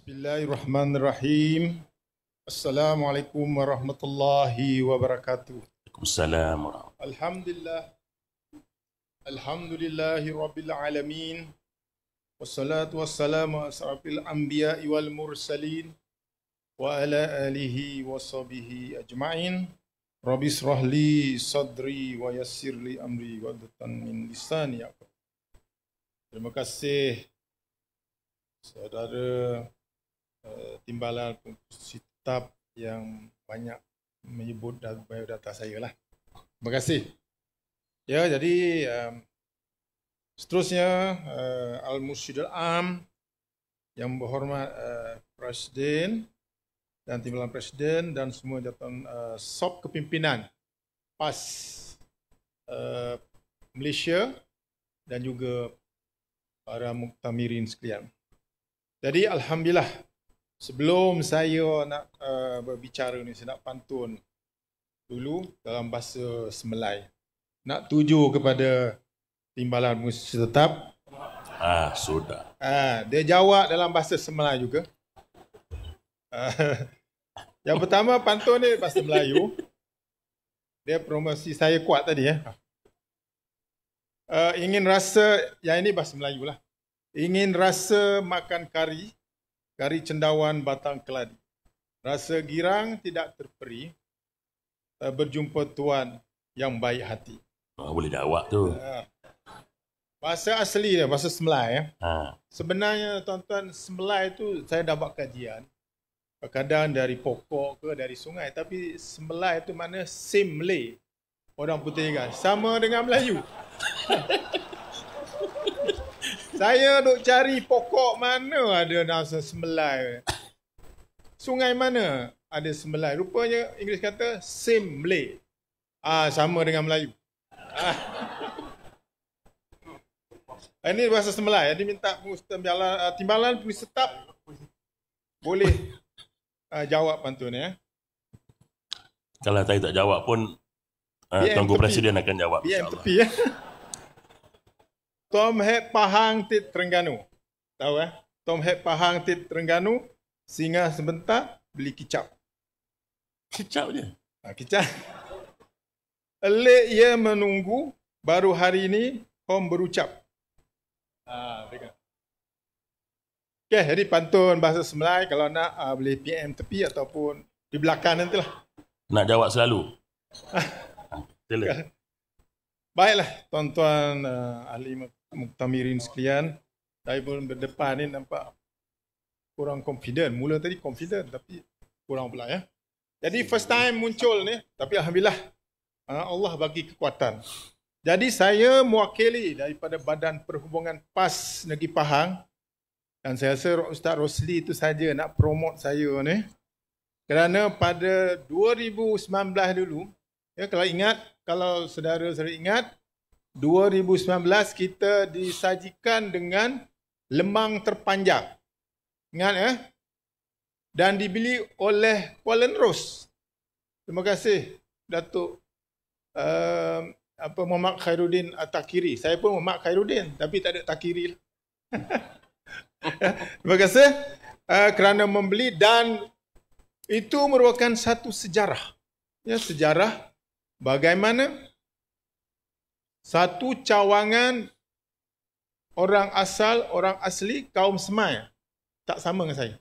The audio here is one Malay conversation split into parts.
Bismillahirrahmanirrahim. Assalamualaikum warahmatullahi wabarakatuh. Waalaikumsalam Alhamdulillah. Alhamdulillahi rabbil alamin. Wassalatu wassalamu asrafil anbiya'i wal mursalin wa ala alihi wa sahbihi ajma'in. Rabbi israh li sadri wa yassir li amri wa min lisani yaqul. Terima kasih saudara uh, timbalan tetap yang banyak menyebut dalam biodata saya lah. Terima kasih. Ya, jadi um, seterusnya uh, Al-Mursyid Al-Am yang berhormat uh, Presiden dan timbalan Presiden dan semua jawatan uh, SOP kepimpinan PAS uh, Malaysia dan juga para muktamirin sekalian. Jadi Alhamdulillah sebelum saya nak uh, berbicara ni, saya nak pantun dulu dalam bahasa Semelai. Nak tuju kepada timbalan musisi tetap. Ah, sudah. Ah, dia jawab dalam bahasa Semelai juga. Ah, yang pertama pantun ni bahasa Melayu. Dia promosi saya kuat tadi ya. Uh, ingin rasa, yang ini bahasa Melayu lah. Ingin rasa makan kari, kari cendawan batang keladi. Rasa girang tidak terperi, uh, berjumpa tuan yang baik hati. Oh, boleh jawab tu. Uh, bahasa asli dia, bahasa Semelai ya. Ha. Sebenarnya tuan-tuan Semelai tu saya dah buat kajian. Kadang dari pokok ke dari sungai. Tapi Semelai tu mana same Malay. Orang putih kan. Sama dengan Melayu. saya duk cari pokok mana ada nasa Semelai. Sungai mana ada Semelai. Rupanya Inggeris kata same Malay. Ah sama dengan Melayu. Ah. Ini bahasa Semelai. Jadi minta timbalan, uh, timbalan puisi tetap boleh uh, jawab pantun ya. Kalau saya tak jawab pun uh, BM Tunggu tepi. Presiden akan jawab. BM tepi ya. Tom Head Pahang Tit Terengganu. Tahu eh? Tom Head Pahang Tit Terengganu singgah sebentar beli kicap. Kicap je. Ha, kicap. Elik ia menunggu baru hari ini home berucap. Ha, dengar. Okay, jadi pantun bahasa Semelai kalau nak uh, boleh PM tepi ataupun di belakang nantilah. Nak jawab selalu. Ha, Sila. Baiklah tuan-tuan uh, ahli muktamirin sekalian. Pun berdepan ni nampak kurang confident. Mula tadi confident tapi kurang pula ya. Jadi first time muncul ni tapi alhamdulillah uh, Allah bagi kekuatan. Jadi saya mewakili daripada Badan Perhubungan PAS Negeri Pahang dan saya rasa Ustaz Rosli itu saja nak promote saya ni. Kerana pada 2019 dulu, ya kalau ingat, kalau saudara-saudara ingat, 2019 kita disajikan dengan lemang terpanjang. Ingat ya? Dan dibeli oleh Kuala Rose. Terima kasih Datuk uh, apa Muhammad Khairuddin Takiri. Saya pun Muhammad Khairuddin tapi tak ada Takiri. Terima kasih uh, kerana membeli dan itu merupakan satu sejarah. Ya, sejarah bagaimana satu cawangan orang asal, orang asli kaum Semai tak sama dengan saya.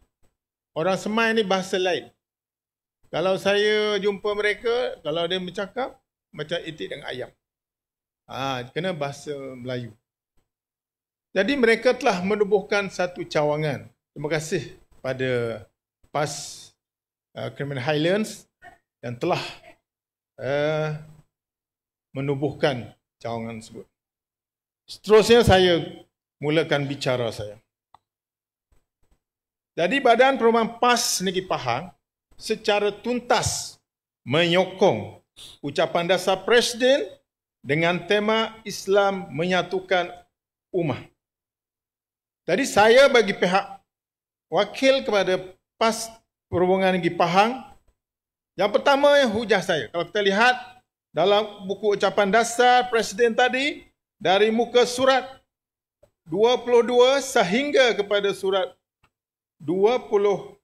Orang Semai ni bahasa lain. Kalau saya jumpa mereka, kalau dia bercakap macam itik dengan ayam. Ha, kena bahasa Melayu. Jadi mereka telah menubuhkan satu cawangan. Terima kasih pada PAS uh, Criminal Highlands yang telah uh, menubuhkan cawangan tersebut. Seterusnya saya mulakan bicara saya. Jadi Badan Perumahan PAS Negeri Pahang secara tuntas menyokong ucapan dasar Presiden dengan tema Islam menyatukan ummah. Jadi saya bagi pihak wakil kepada PAS Perhubungan Negeri Pahang, yang pertama yang hujah saya, kalau kita lihat dalam buku ucapan dasar Presiden tadi, dari muka surat 22 sehingga kepada surat 26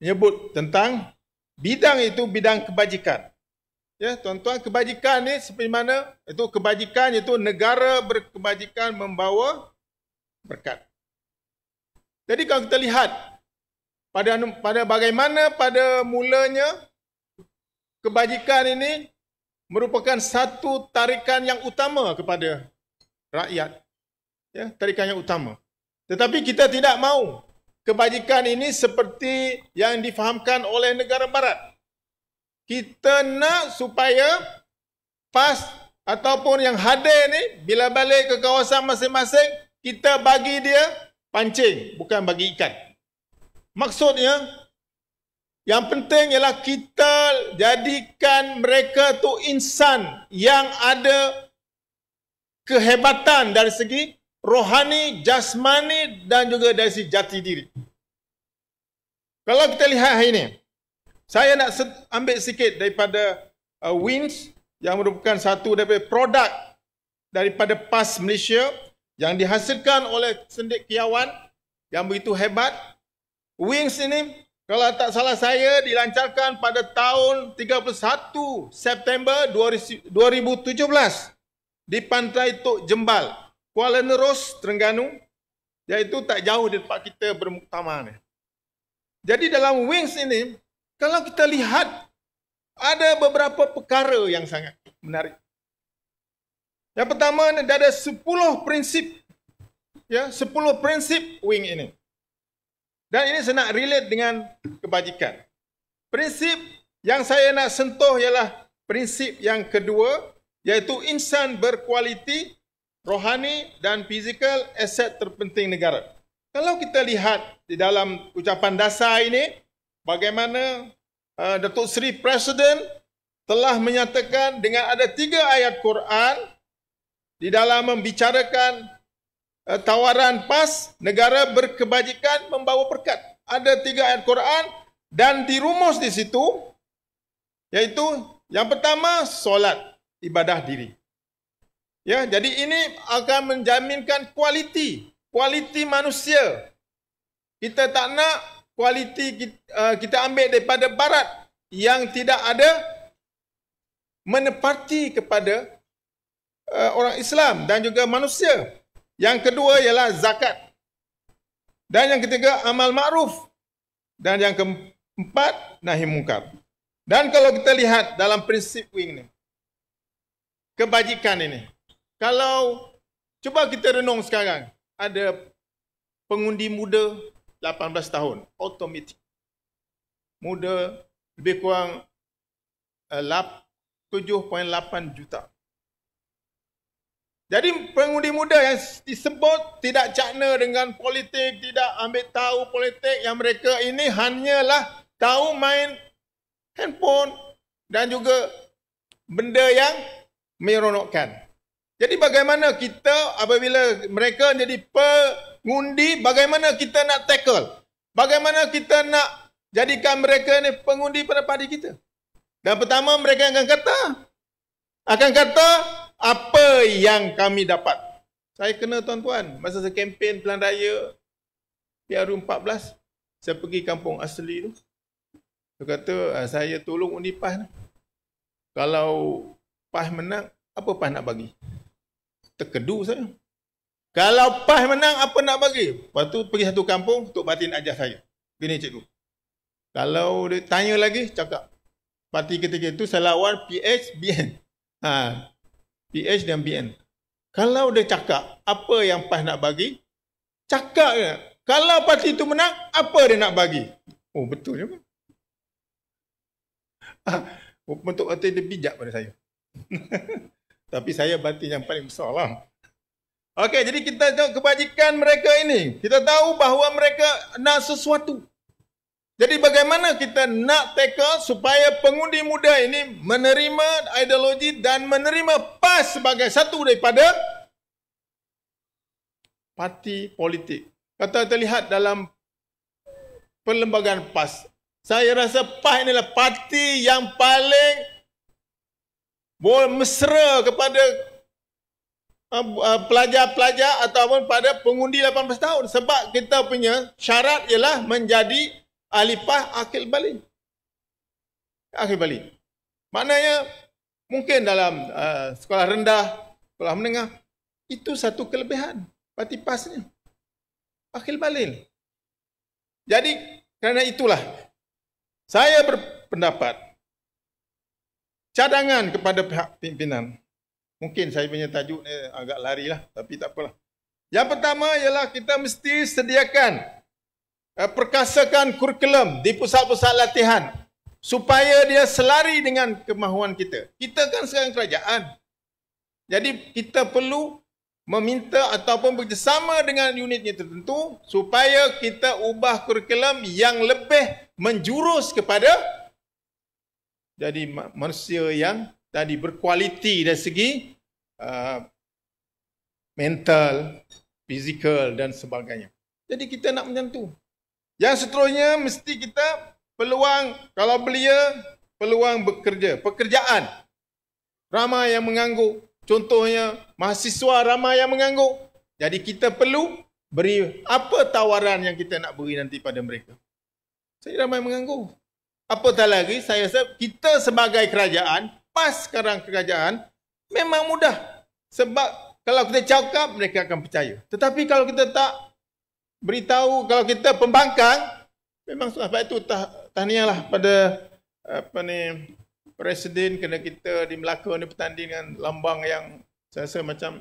menyebut tentang bidang itu bidang kebajikan. Ya, tuan-tuan, kebajikan ni seperti mana? Itu kebajikan itu negara berkebajikan membawa berkat. Jadi kalau kita lihat pada pada bagaimana pada mulanya kebajikan ini merupakan satu tarikan yang utama kepada rakyat. Ya, tarikan yang utama. Tetapi kita tidak mahu kebajikan ini seperti yang difahamkan oleh negara barat kita nak supaya PAS ataupun yang hadir ni bila balik ke kawasan masing-masing kita bagi dia pancing bukan bagi ikan. Maksudnya yang penting ialah kita jadikan mereka tu insan yang ada kehebatan dari segi rohani, jasmani dan juga dari segi jati diri. Kalau kita lihat hari ini, saya nak ambil sikit daripada uh, Wins yang merupakan satu daripada produk daripada PAS Malaysia yang dihasilkan oleh cendekiawan yang begitu hebat. Wings ini kalau tak salah saya dilancarkan pada tahun 31 September 2017 di Pantai Tok Jembal, Kuala Neros, Terengganu. Iaitu tak jauh di tempat kita bermuktamar ni. Jadi dalam Wings ini, kalau kita lihat ada beberapa perkara yang sangat menarik. Yang pertama ada 10 prinsip ya, 10 prinsip wing ini. Dan ini saya nak relate dengan kebajikan. Prinsip yang saya nak sentuh ialah prinsip yang kedua iaitu insan berkualiti rohani dan fizikal aset terpenting negara. Kalau kita lihat di dalam ucapan dasar ini bagaimana uh, Datuk Seri Presiden telah menyatakan dengan ada tiga ayat Quran di dalam membicarakan tawaran PAS negara berkebajikan membawa berkat. Ada tiga ayat Quran dan dirumus di situ iaitu yang pertama solat ibadah diri. Ya, jadi ini akan menjaminkan kualiti, kualiti manusia. Kita tak nak kualiti uh, kita ambil daripada barat yang tidak ada menepati kepada uh, orang Islam dan juga manusia. Yang kedua ialah zakat. Dan yang ketiga amal ma'ruf. Dan yang keempat nahi mungkar. Dan kalau kita lihat dalam prinsip wing ni. Kebajikan ini. Kalau cuba kita renung sekarang. Ada pengundi muda 18 tahun automatik muda lebih kurang uh, 7.8 juta jadi pengundi muda yang disebut tidak cakna dengan politik tidak ambil tahu politik yang mereka ini hanyalah tahu main handphone dan juga benda yang meronokkan jadi bagaimana kita apabila mereka jadi pe Ngundi bagaimana kita nak tackle? Bagaimana kita nak jadikan mereka ni pengundi pada padi kita? Dan pertama mereka akan kata akan kata apa yang kami dapat. Saya kena tuan-tuan masa saya kempen pelan raya PRU 14 saya pergi kampung asli tu. Dia kata ah, saya tolong undi PAS. Kalau PAS menang apa PAS nak bagi? Terkedu saya. Kalau PAS menang, apa nak bagi? Lepas tu pergi satu kampung, Tok Batin ajar saya. Gini cikgu. Kalau dia tanya lagi, cakap. Parti ketika itu saya lawan PH, BN. Ha, PH dan BN. Kalau dia cakap, apa yang PAS nak bagi? Cakap je. Kalau parti itu menang, apa dia nak bagi? Oh, betul je. Ha, bentuk parti dia bijak pada saya. Tapi saya batin yang paling besar lah. Okey, jadi kita tengok kebajikan mereka ini. Kita tahu bahawa mereka nak sesuatu. Jadi bagaimana kita nak tackle supaya pengundi muda ini menerima ideologi dan menerima PAS sebagai satu daripada parti politik. Kata terlihat dalam perlembagaan PAS. Saya rasa PAS inilah parti yang paling mesra kepada uh, uh, pelajar-pelajar ataupun pada pengundi 18 tahun sebab kita punya syarat ialah menjadi alifah akil balik. Akil balik. Maknanya mungkin dalam uh, sekolah rendah, sekolah menengah itu satu kelebihan parti pasnya. Akil balik. Jadi kerana itulah saya berpendapat cadangan kepada pihak pimpinan. Mungkin saya punya tajuk ni agak lari lah, tapi tak apalah. Yang pertama ialah kita mesti sediakan perkasakan kurikulum di pusat-pusat latihan supaya dia selari dengan kemahuan kita. Kita kan sekarang kerajaan. Jadi kita perlu meminta ataupun bekerjasama dengan unitnya tertentu supaya kita ubah kurikulum yang lebih menjurus kepada jadi manusia yang tadi berkualiti dari segi uh, mental, fizikal dan sebagainya. Jadi kita nak macam tu. Yang seterusnya mesti kita peluang kalau belia peluang bekerja, pekerjaan. Ramai yang menganggur, Contohnya, mahasiswa ramai yang mengangguk. Jadi kita perlu beri apa tawaran yang kita nak beri nanti pada mereka. Saya ramai mengangguk. Apatah lagi, saya rasa kita sebagai kerajaan, pas sekarang kerajaan, memang mudah. Sebab kalau kita cakap, mereka akan percaya. Tetapi kalau kita tak beritahu, kalau kita pembangkang, memang sebab itu tah, tahniahlah pada apa ni presiden kena kita di Melaka ni bertanding dengan lambang yang saya rasa macam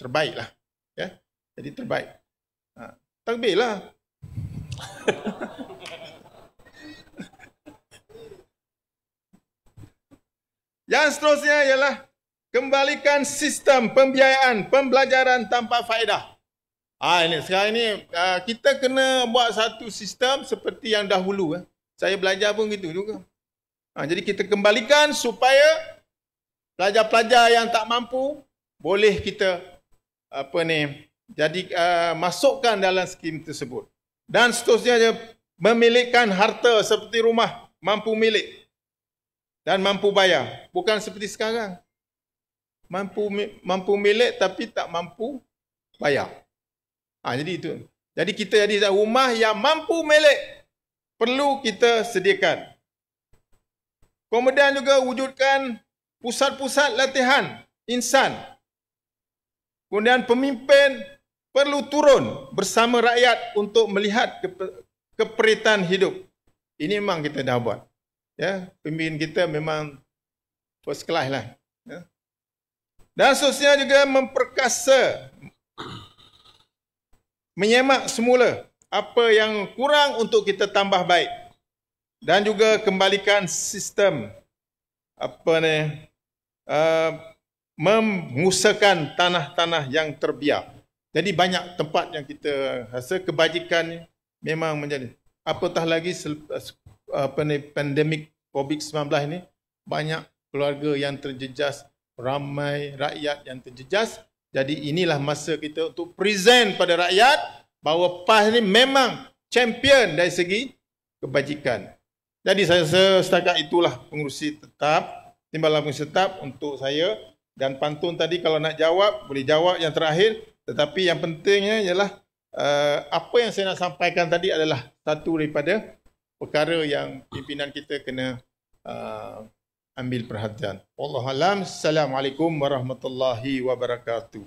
terbaik lah. Ya? Jadi terbaik. Ha. Takbir lah. yang seterusnya ialah kembalikan sistem pembiayaan pembelajaran tanpa faedah. Ah ini sekarang ini uh, kita kena buat satu sistem seperti yang dahulu eh. Saya belajar pun gitu juga. Ha, jadi kita kembalikan supaya pelajar-pelajar yang tak mampu boleh kita apa ni jadi uh, masukkan dalam skim tersebut. Dan seterusnya dia memilihkan harta seperti rumah mampu milik dan mampu bayar, bukan seperti sekarang. Mampu mampu milik tapi tak mampu bayar. Ha, jadi itu. Jadi kita jadi rumah yang mampu milik perlu kita sediakan. Kemudian juga wujudkan pusat-pusat latihan insan. Kemudian pemimpin perlu turun bersama rakyat untuk melihat keperitan hidup. Ini memang kita dah buat. Ya, pemimpin kita memang first class lah. Ya. Dan sosial juga memperkasa menyemak semula apa yang kurang untuk kita tambah baik dan juga kembalikan sistem apa ni uh, mengusahakan tanah-tanah yang terbiar. Jadi banyak tempat yang kita rasa kebajikan memang menjadi apatah lagi apa ni pandemik COVID-19 ini banyak keluarga yang terjejas, ramai rakyat yang terjejas. Jadi inilah masa kita untuk present pada rakyat bahawa PAS ini memang champion dari segi kebajikan. Jadi saya rasa setakat itulah pengurusi tetap, timbalan pengurusi tetap untuk saya dan pantun tadi kalau nak jawab boleh jawab yang terakhir tetapi yang pentingnya ialah uh, apa yang saya nak sampaikan tadi adalah satu daripada perkara yang pimpinan kita kena uh, ambil perhatian. Wallahualam. Assalamualaikum warahmatullahi wabarakatuh.